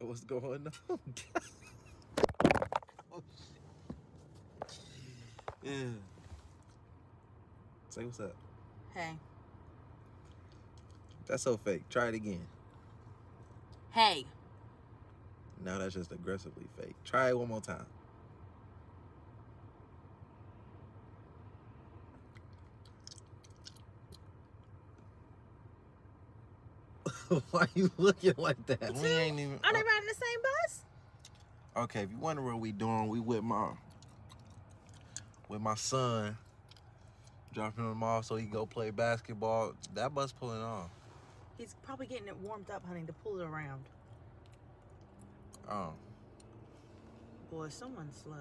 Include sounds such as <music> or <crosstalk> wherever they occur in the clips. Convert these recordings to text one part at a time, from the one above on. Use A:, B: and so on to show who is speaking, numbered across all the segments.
A: What's going on? oh, <laughs> shit. Yeah. Say what's up.
B: Hey.
A: That's so fake. Try it again.
B: Hey.
A: Now that's just aggressively fake. Try it one more time. <laughs> Why you looking like that? We ain't even.
B: Are they uh, riding the same bus?
A: Okay, if you wonder what we doing, we with my with my son, dropping him off so he can go play basketball. That bus pulling off.
B: He's probably getting it warmed up, honey, to pull it around.
A: Oh,
B: Boy, someone's slow.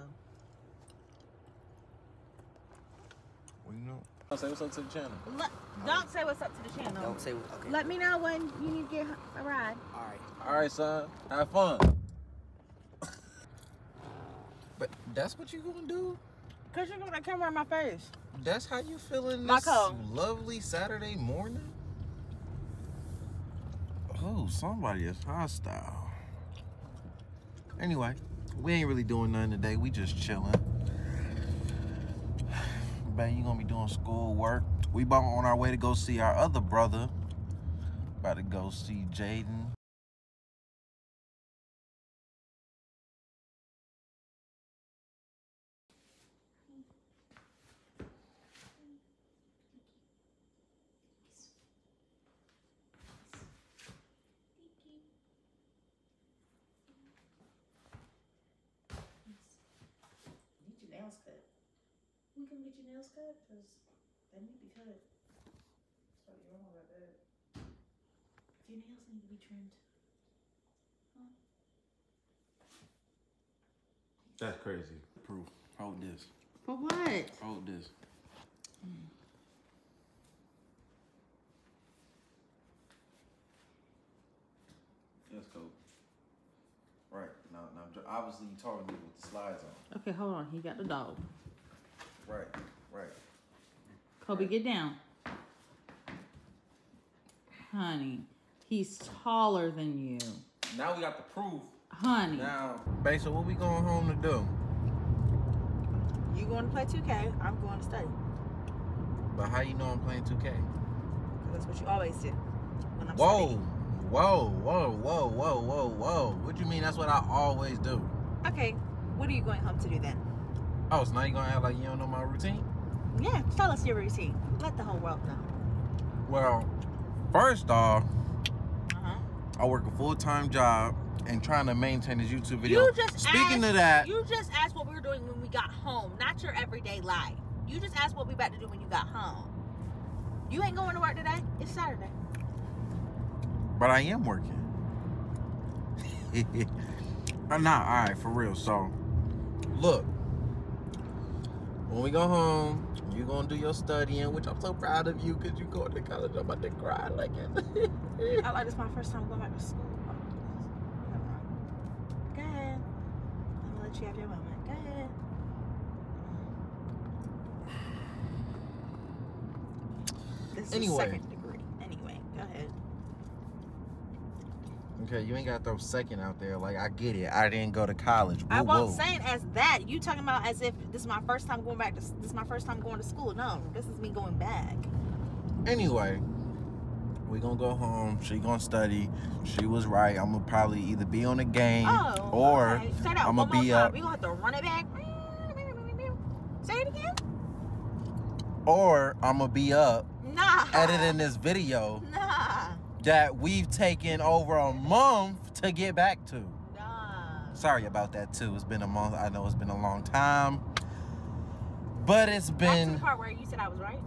A: Well, you know. I'll say what's up to the channel.
B: Let, don't say what's up to the channel.
C: Don't say okay.
B: Let me know when you need to get a ride.
C: All right.
A: All right, son. Have fun. <laughs> but that's what you gonna do?
B: Cause you're gonna camera in my face.
A: That's how you feeling this
B: Michael.
A: lovely Saturday morning? Oh, somebody is hostile. Anyway, we ain't really doing nothing today. We just chilling. You gonna be doing school work. We about on our way to go see our other brother. About to go see Jaden.
B: We can get your nails cut because they need to be cut. So you don't about that. Your nails need to be trimmed.
A: That's crazy. Proof. Hold this.
B: For what?
A: Hold this. That's cool. Right. Now, now, obviously, you taught me with the slides on.
B: Okay, hold on. He got the dog.
A: Right. Right.
B: Kobe, get down. Honey, he's taller than you.
A: Now we got the proof.
B: Honey.
A: Now, babe, so what we going home to do?
B: You going to play 2K, I'm going to study.
A: But how you know I'm playing 2K?
B: 'Cause that's what you always do. When I'm
A: Whoa.
B: studying.
A: Whoa, whoa, whoa, whoa, whoa, whoa. What do you mean that's what I always do?
B: Okay, what are you going home to do then?
A: Oh, so now you gonna act like you don't know my routine?
B: Yeah, tell us your routine. Let the whole world know.
A: Well, first off,
B: Uh-huh.
A: I work a full time job and trying to maintain this YouTube video.
B: You just
A: Speaking
B: asked,
A: of that,
B: You just asked what we were doing when we got home, not your everyday life. You just asked what we about to do when you got home. You ain't going to work today. It's Saturday.
A: but I am working. <laughs> I'm not all right for real. So, look, when we go home, you're gonna do your studying, which I'm so proud of you because you're going to college. I'm about to cry like it. <laughs>
B: I like this my first time going back to school. Oh. Go ahead. I'm gonna let you have your moment. Go ahead. This is
A: Anyway.
B: second degree. Anyway, go ahead.
A: Okay, you ain't got to throw second out there. Like I get it. I didn't go to college.
B: I
A: Whoa,
B: wasn't
A: whoa.
B: saying as that. You talking about as if this is my first time going back to this is my first time going to school. No, this is me going back.
A: Anyway, we gonna go home. She gonna study. She was right. I'm gonna probably either be on the game
B: Oh,
A: or
B: okay.
A: I'm gonna be
B: time.
A: up,
B: We gonna have to run it back. Say it again.
A: or I'm gonna be up
B: Nah.
A: editing this video
B: Nah.
A: That we've taken over a month to get back to.
B: Nah.
A: Sorry about that too. It's been a month. I know it's been a long time, but it's
B: Back to
A: been
B: the part where you said I was right.